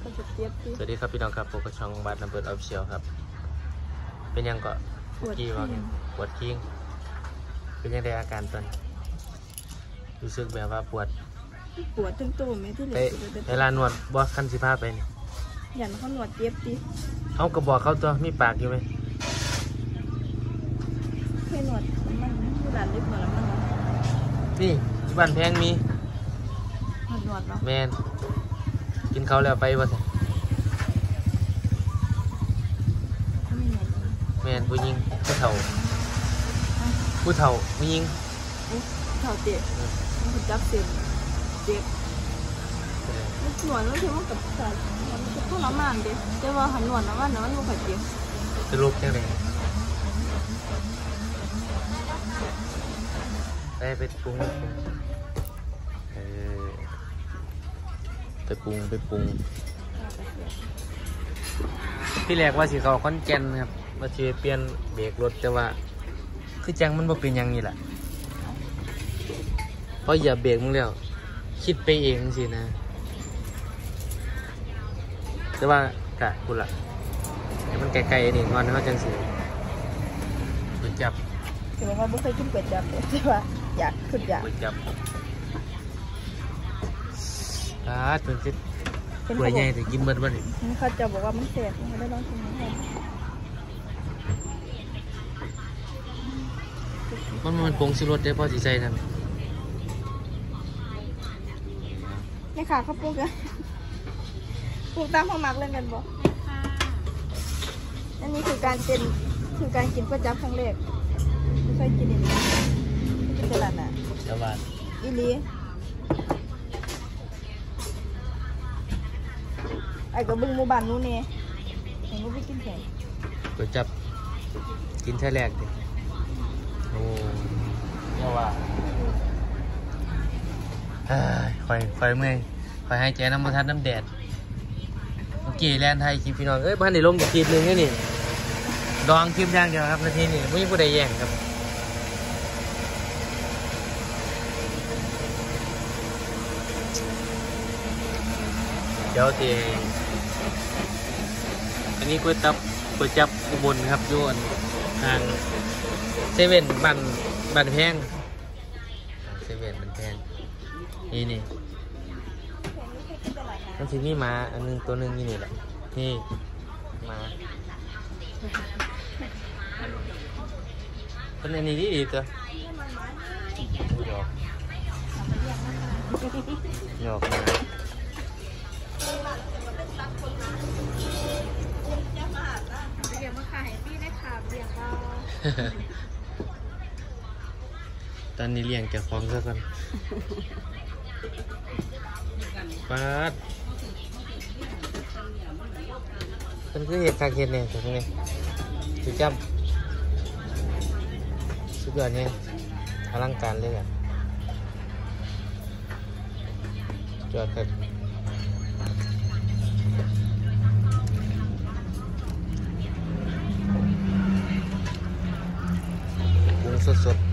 ก็จะเจ็บที่สวัสดีครับพี่น้องครับผมก็ช่องบัตรลำเบิดออฟเชียลครับ เป็นยังก็ปวดกี้ว่าไงขี้ปวดคิ้งเป็นยังไงอาการตอนรู้สึกแบบว่าปวด ปวดทั้งตัวไหมที่เหลืไปอปวดเวลานวดบอคันสิพาไปนี่ยันเขาหนวดเจ็บดิเขาก็บอกเขาตัวมีปากอยู่ไหมแค่หนวดน้ำมันผู้หลานเล็บหนวดน้ำมันเนาะนี่ที่บ้านแพงมีหนวดหนวดเนาะแมน กินเขาวแล้วไปบ่สิถ้าไม่หนวดเลยแมนผู้หญิงผู้เฒ่าผู้เฒ่าผู้หญิงอุ๊ยเข่าเจ็บมันก็จับเสียมเจ็บเออมันหนวดแล้วเท่ากับสายมันจะพวกน้ำมันเด้แต่ว่าหันหนวดน้ำมันน้ำมันบ่ค่อยเจ็บสรุปยังไงไปไปปรุงไปปรุงเออไปปรุงไปปรุงที่แรกว่าสิเขาคอนแกนครับว่าสิไปเปลี่ยนเบรกรถแต่ว่า คือจังมันบ่เป็นหยังนี่แหละเพราะอย่าเบรกมึงแล้ว คิดไปเองสินะ แต่ว่ากะกูละให้มันไกลๆนี่งอนเขาจังสิไปจับถือว่าบ่เคยกินก๋วยจั๊บเลยแต่ว่าอยากขึ้นอยากไปจับ อ่าจนสิเป็นตัวเขาบใหญ่อกแต่กินเบิดบ่นี่เขาจะบอกว่ามันแสบเขาได้ลองกินไหมมันมันปรุงสิรสได้พอสิใส่นั่นนี่ค่ะเขาปลูกอะปลูกตามห้องมักเล่นกันบอกอันนี้คือการเป็นคือการกินก๋วยจั๊บครั้งแรกไม่เคยกินอีกกินตลาดน่ะแต่ว่าอีหลี อ้ก็บึงหมู่บ้านนู้นเนี่ยไอ้นู้นไปกินแข่งไปจับกินแค่แรกดิโอ้เรียกว่าเฮ้ยคอยคอยเมื่อยคอยให้ใจน้ำมันทัดน้ำแดดเมื่อกี้แลนไทยคลิปพี่น้องเอ้ยบ้านในลงกับคลิปหนึงแค่นี่ดองคลิปอย่างเดียวครับนาทีนี้ไม่มีผู้ใดแย่งครับเดี๋ยวที นี่ก๋วยจับก๋วยจับอุบลครับอยวนทางเซเว่นบันบันแพงเซเว่นบันแพงนี่นี่ต้องทีนี่มาอันหนึงตัวหนึงนี่นี่แหละนี่มาเป็นอันนี้ดีดีตัวหยอกหยอกมา ตอนนี้เลี้ยงแกฟองซะก่อนปาดมันคือเหตุการณ์เหตุเนี่ยตรงนี้สุดจับสุดยอดเนี่ยอลังการเลยอะสุดยอดครับปรุงสดๆ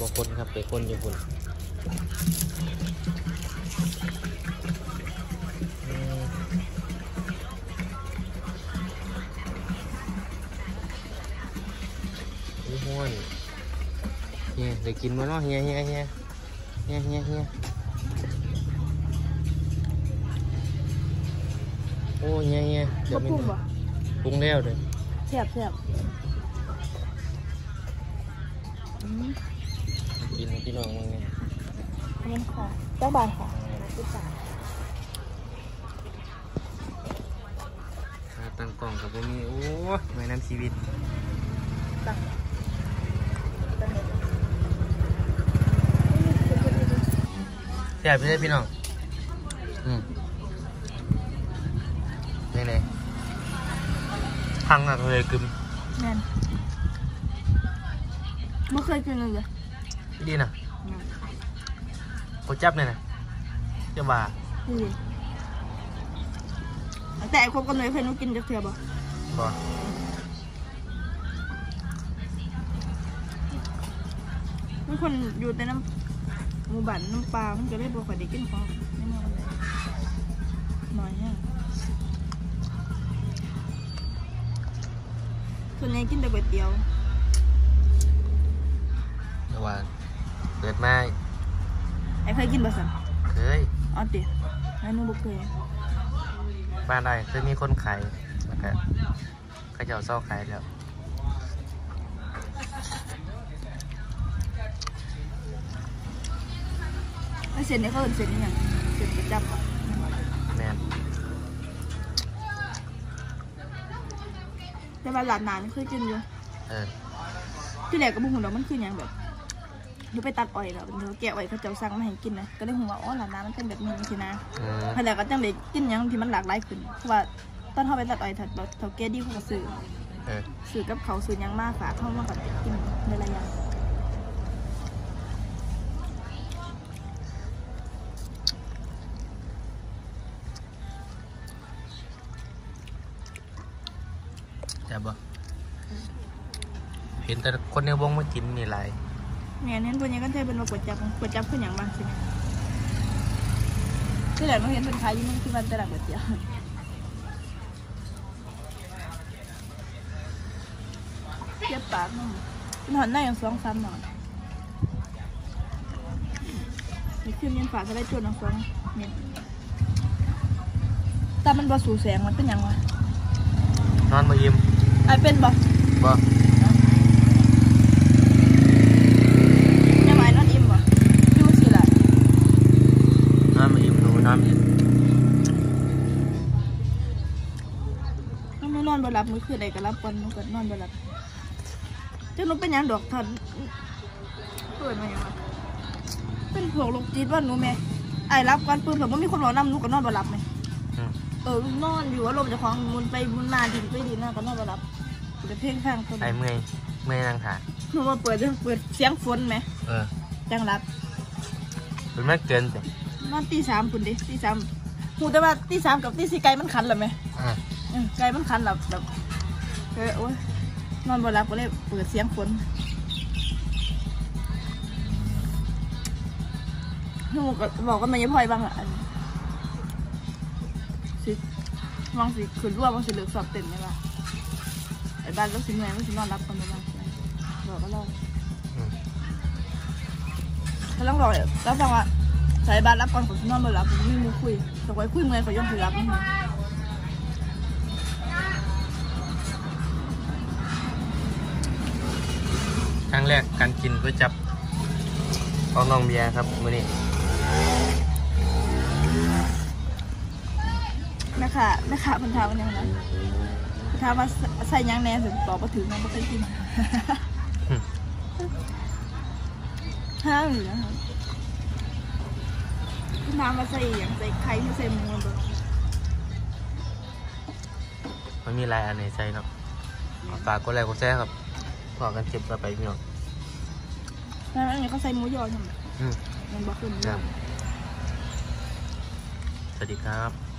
บางคนครับ ไปคนญี่ปุ่นอืมนี่ห้วนเฮียได้กินมั้เนาะเฮียเฮียเฮียเฮียเฮียเฮียโอ้เฮียเฮียเดี๋ยเขาวไม่ปลูกบ่ปรุงแล้วเลยแซ่บแซ่บอืม กินพี่น้องมึงเนี่ยอันนี้ค่ะเจ้าบานค่ะที่สามขาตั้งกล่องกับพวกนี้โอ้ยไม่นั้นชีวิตตังตังเน็ตแซ่บไปเลยพี่น้อง อืมนี่เลยพังอะเลยกึมแม่นไม่เคยกินเลย ดีนะโคจับเนี่ยนะเจ้าว่าแต่คบกันเลยเพื่อนกินจะเถื่อบ่บ่ทุกคนอยู่แต่น้ำหมูบันน้ำปลา มันก็เลยบอกว่าได้กินของในเมืองมันน้อยเนี่ยส่วนใหญ่กินแต่ก๋วยเตี๋ยวแต่วัา เกิดมาไอ้เคยกินบ่สันเคยอ๋อติไอ้หนูบ่เคยบ้านได้เคยมีคนขายแล้วก็เขาเจ้าเศร้าขายแล้วไอ้เส้นนี่เขาเอิ้นเส้นอีหยังเส้นประจำอะแม่นแต่ว่าร้านนานเคยกินอยู่เออที่แรกก็บ่ฮู้ดอกมันคือหยังแบบ หนูไปตัดอ้อยแล้วเดี๋ยวแกะอ้อยเขาเจ้าสั่งมาให้กินนะก็เลยฮู้ว่าอ๋อร้านนั้นมันเป็นแบบนี้สินะอืมแล้วแล้วก็จังได้กินหยังที่มันหลากหลายขึ้นเพราะว่าตอนเฮาไปตัดอ้อยถ้าเราเฒ่าแก่ดีเขาก็ซื้อเออซื้อกับเขาวซื้อหยังมาฝากเข้ามากับกินในระยะแต่บบ่เห็นแต่คนในวงมากินนี่หลาย เนี่ยเน้นตัวนี้ก็ใช้เป็นว่ากดจับกดจับขึ้นอย่างมากใช่ไหมที่แหลหนูเห็นเป็นขายอยี่มันคือมันตลาดก๋วยเตี๋ยวเจ็บปากมันเป็นหอนหน้าอย่างสองสามหน่อยนี่ขึ้นเน้นฝากก็ได้จนน้ำสองเน้นแต่มันบ่สูแสงมันเป็นหยังวะนอนมายิ้มไอเป็นบ่บ่ น้องนอนบ่หลับมื้อคืนใดก็รับวันหนูก็นอนบ่หลับจังหนูเป็นหยังดอกทันเปิดมาหยังวะเป็นพวกโรคจิตว่าหนูแม่ไอ้รับกันปืนแบบบ่มีคนบอกนำหนูก็นอนบ่หลับแม่อืม เออนอนอยู่อารมณ์เจ้าของหมุนไปหมุนมาดินไปดินนะก็นอนบ่หลับเปิดเพลงฟังคนไอ้เมื่อยเมื่อยนั่งถ่ายหนูมาเปิดเปิดเสียงฝนไหมเออจังหลับ เป็นมากเกินไปนอนตีสามคุณดิตีสามหูแต่ว่าตีสามกับตีสี่ไก่มันขันเหรอไหมอ่า เออไก่มันขันแบบแบบเออโอ้ยนอนบ่หลับก็เลยเปิดเสียงฝนหนูก็บอกว่ามันยังพลอยบ้างอะอันสิมองสิขืนร่วมมองสิเหลือสอบเต็มไหมล่ะไอ้บ้านลูกสิเมื่อยมันสินอนรับกันบ้างบอกก็ลองอืมก็ต้องบอกแล้วฟังว่าใส่บ้านรับก่อนผมสินอนบ่หลับผมไม่มูคุยแต่ไว้คุยเมื่อยเขาย่อมถือรับนี่ ครั้งแรกการกินก๋วยจับของน้องเบียร์ครับมื้อนี้แม่ค่ะแม่ค่ะเพันทาวันนี้นะถามว่าใส่หยังแหน่ถึงตอบมาถึงมันไม่เคยกินอืมห้ามอยู่นะครับถามว่าใส่หยังใส่ไข่ที่ใส่หมูบ่มันมีหลายอันในใจเนาะเอาฝากกดไลค์กดแชร์ครับ พอกันเก็บต่อไปพี่น้องแล้วอันนี้เขาใส่หมูยอใช่ไหมอืมมันบอกขึ้น ครับสวัสดีครับ